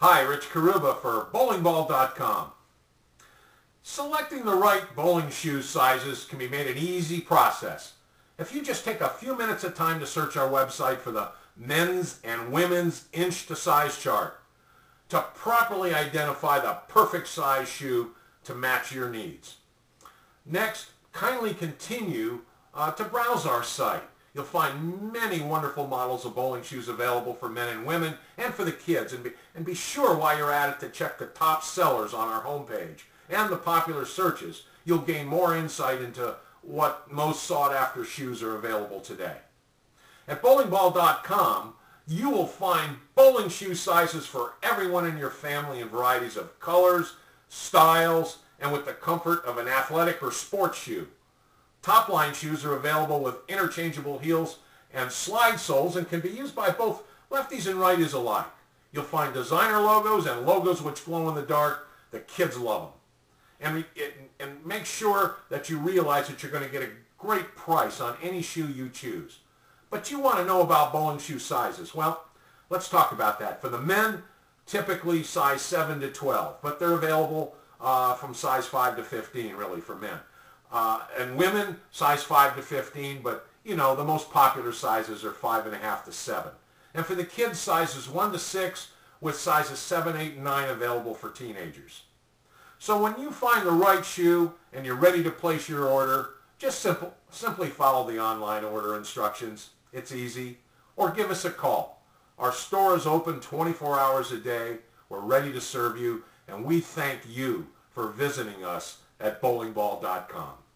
Hi, Rich Carrubba for bowlingball.com. Selecting the right bowling shoe sizes can be made an easy process. If you just take a few minutes of time to search our website for the men's and women's inch to size chart to properly identify the perfect size shoe to match your needs. Next, kindly continue uh, to browse our site. You'll find many wonderful models of bowling shoes available for men and women and for the kids. And be, and be sure while you're at it to check the top sellers on our homepage and the popular searches. You'll gain more insight into what most sought after shoes are available today. At bowlingball.com, you will find bowling shoe sizes for everyone in your family in varieties of colors, styles, and with the comfort of an athletic or sports shoe. Top line shoes are available with interchangeable heels and slide soles and can be used by both lefties and righties alike. You'll find designer logos and logos which glow in the dark. The kids love them. And, and make sure that you realize that you're going to get a great price on any shoe you choose. But you want to know about bowling shoe sizes. Well, let's talk about that. For the men, typically size 7 to 12, but they're available uh, from size 5 to 15 really for men. Uh, and women, size 5 to 15, but you know, the most popular sizes are 5.5 to 7. And for the kids, sizes 1 to 6, with sizes 7, 8, and 9 available for teenagers. So when you find the right shoe and you're ready to place your order, just simple, simply follow the online order instructions. It's easy. Or give us a call. Our store is open 24 hours a day. We're ready to serve you, and we thank you for visiting us at bowlingball.com.